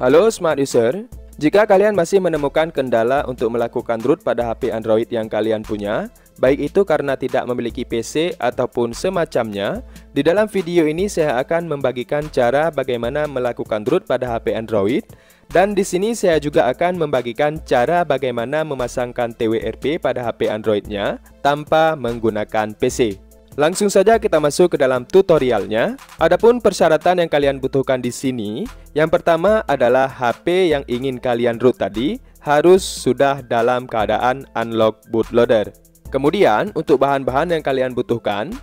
Halo Smart User, jika kalian masih menemukan kendala untuk melakukan root pada HP Android yang kalian punya, baik itu karena tidak memiliki PC ataupun semacamnya, di dalam video ini saya akan membagikan cara bagaimana melakukan root pada HP Android, dan di sini saya juga akan membagikan cara bagaimana memasangkan TWRP pada HP Androidnya tanpa menggunakan PC. Langsung saja kita masuk ke dalam tutorialnya. Adapun persyaratan yang kalian butuhkan di sini, yang pertama adalah HP yang ingin kalian root tadi harus sudah dalam keadaan unlock bootloader. Kemudian, untuk bahan-bahan yang kalian butuhkan,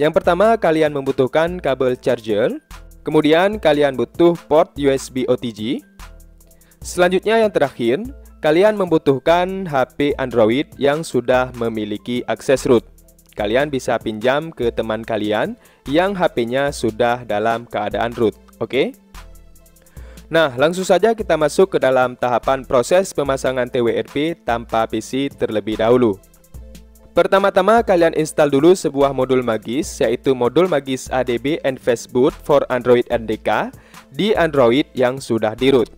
yang pertama kalian membutuhkan kabel charger, kemudian kalian butuh port USB OTG. Selanjutnya yang terakhir, kalian membutuhkan HP Android yang sudah memiliki akses root kalian bisa pinjam ke teman kalian yang HP-nya sudah dalam keadaan root. Oke? Okay? Nah, langsung saja kita masuk ke dalam tahapan proses pemasangan TWRP tanpa PC terlebih dahulu. Pertama-tama kalian install dulu sebuah modul Magis yaitu modul Magis ADB and Fastboot for Android NDK di Android yang sudah di root.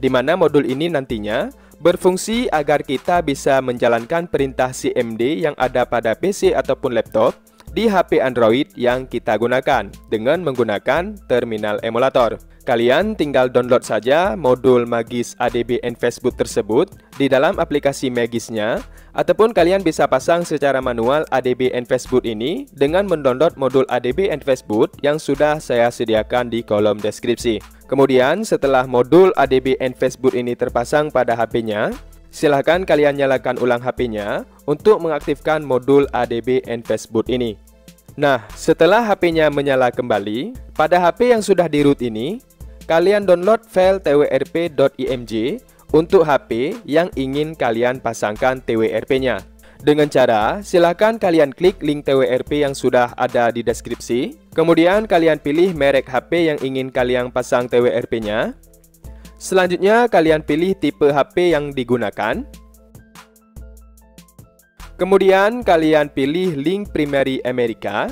Di mana modul ini nantinya berfungsi agar kita bisa menjalankan perintah CMD yang ada pada PC ataupun laptop di HP Android yang kita gunakan dengan menggunakan terminal emulator. Kalian tinggal download saja modul Magis ADB and Facebook tersebut di dalam aplikasi Magisnya ataupun kalian bisa pasang secara manual ADB and Facebook ini dengan mendownload modul ADB and Facebook yang sudah saya sediakan di kolom deskripsi. Kemudian setelah modul ADB and Facebook ini terpasang pada HP-nya, silahkan kalian nyalakan ulang HP-nya untuk mengaktifkan modul ADB and Facebook ini. Nah, setelah HP-nya menyala kembali, pada HP yang sudah di root ini, kalian download file twrp.img untuk HP yang ingin kalian pasangkan TWRP-nya. Dengan cara, silakan kalian klik link TWRP yang sudah ada di deskripsi. Kemudian kalian pilih merek HP yang ingin kalian pasang TWRP-nya. Selanjutnya, kalian pilih tipe HP yang digunakan. Kemudian, kalian pilih link primary Amerika.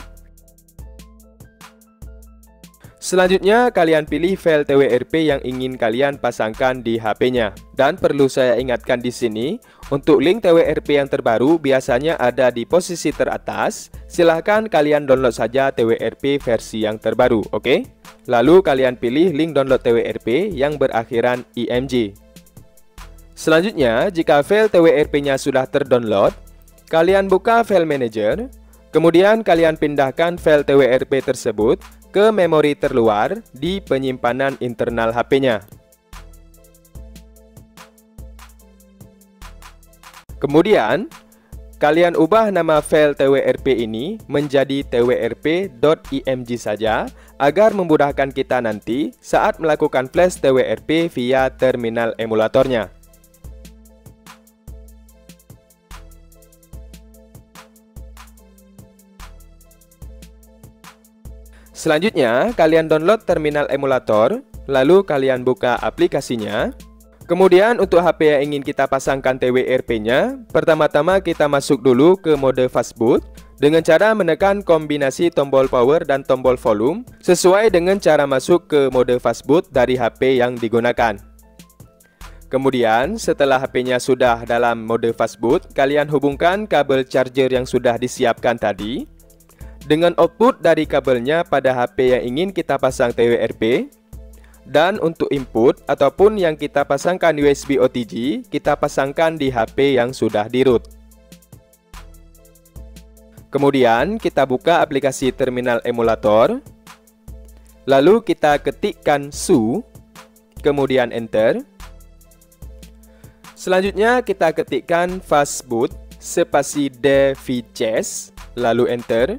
Selanjutnya, kalian pilih file TWRP yang ingin kalian pasangkan di HP-nya. Dan perlu saya ingatkan di sini, untuk link TWRP yang terbaru biasanya ada di posisi teratas. Silahkan kalian download saja TWRP versi yang terbaru, oke? Okay? Lalu kalian pilih link download TWRP yang berakhiran IMG. Selanjutnya, jika file TWRP-nya sudah terdownload, kalian buka file manager, kemudian kalian pindahkan file TWRP tersebut ke memori terluar di penyimpanan internal HP-nya. Kemudian, kalian ubah nama file twrp ini menjadi twrp.img saja agar memudahkan kita nanti saat melakukan flash twrp via terminal emulatornya. Selanjutnya, kalian download terminal emulator, lalu kalian buka aplikasinya. Kemudian untuk HP yang ingin kita pasangkan TWRP-nya, pertama-tama kita masuk dulu ke mode fastboot dengan cara menekan kombinasi tombol power dan tombol volume sesuai dengan cara masuk ke mode fastboot dari HP yang digunakan. Kemudian, setelah HP-nya sudah dalam mode fastboot, kalian hubungkan kabel charger yang sudah disiapkan tadi dengan output dari kabelnya pada HP yang ingin kita pasang TWRP dan untuk input ataupun yang kita pasangkan USB OTG kita pasangkan di HP yang sudah di root. Kemudian kita buka aplikasi terminal emulator. Lalu kita ketikkan su kemudian enter. Selanjutnya kita ketikkan fastboot spasi devches lalu enter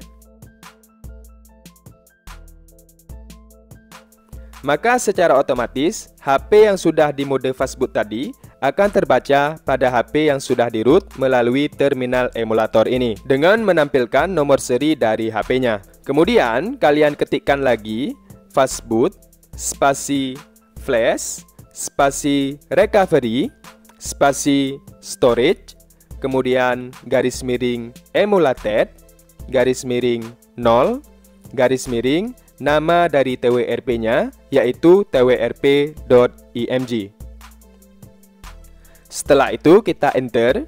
maka secara otomatis HP yang sudah di mode fastboot tadi akan terbaca pada HP yang sudah di root melalui terminal emulator ini dengan menampilkan nomor seri dari HP-nya. Kemudian kalian ketikkan lagi fastboot spasi flash spasi recovery spasi storage kemudian garis miring emulated garis miring 0 garis miring nama dari TWRP-nya yaitu twrp.img. Setelah itu kita enter,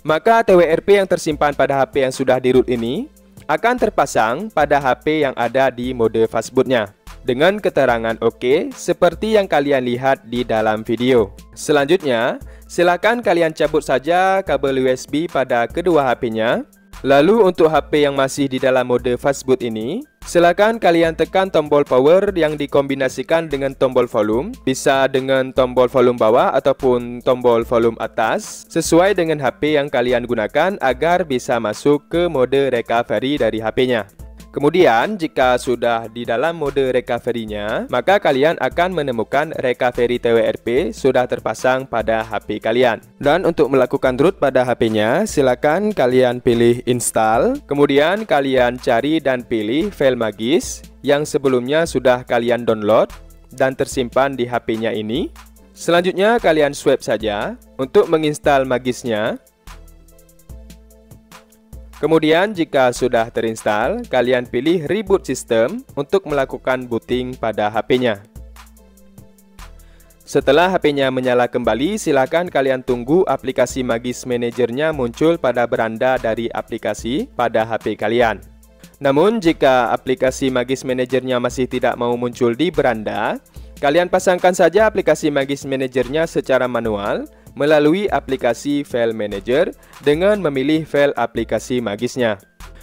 maka TWRP yang tersimpan pada HP yang sudah di root ini akan terpasang pada HP yang ada di mode fastbootnya dengan keterangan OK seperti yang kalian lihat di dalam video. Selanjutnya, silakan kalian cabut saja kabel USB pada kedua HP-nya Lalu untuk HP yang masih di dalam mode fastboot ini, silakan kalian tekan tombol power yang dikombinasikan dengan tombol volume, bisa dengan tombol volume bawah ataupun tombol volume atas, sesuai dengan HP yang kalian gunakan agar bisa masuk ke mode recovery dari HP-nya. Kemudian, jika sudah di dalam mode recovery-nya, maka kalian akan menemukan recovery TWRP sudah terpasang pada HP kalian. Dan untuk melakukan root pada HP-nya, silakan kalian pilih install, kemudian kalian cari dan pilih file magis yang sebelumnya sudah kalian download dan tersimpan di HP-nya ini. Selanjutnya, kalian swap saja untuk menginstal magisnya. Kemudian jika sudah terinstall, kalian pilih reboot system untuk melakukan booting pada HP-nya. Setelah HP-nya menyala kembali, silakan kalian tunggu aplikasi Magis Manager-nya muncul pada beranda dari aplikasi pada HP kalian. Namun jika aplikasi Magis Manager-nya masih tidak mau muncul di beranda, kalian pasangkan saja aplikasi Magis Manager-nya secara manual melalui aplikasi File Manager dengan memilih file aplikasi magisnya.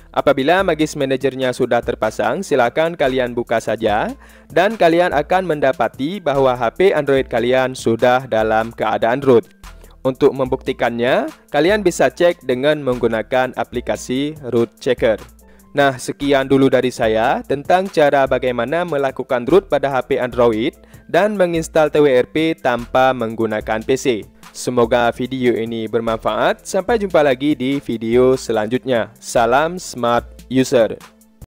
Apabila magis manajernya sudah terpasang, silakan kalian buka saja dan kalian akan mendapati bahwa HP Android kalian sudah dalam keadaan root. Untuk membuktikannya, kalian bisa cek dengan menggunakan aplikasi Root Checker. Nah, sekian dulu dari saya tentang cara bagaimana melakukan root pada HP Android dan menginstal TWRP tanpa menggunakan PC. Semoga video ini bermanfaat. Sampai jumpa lagi di video selanjutnya. Salam Smart User.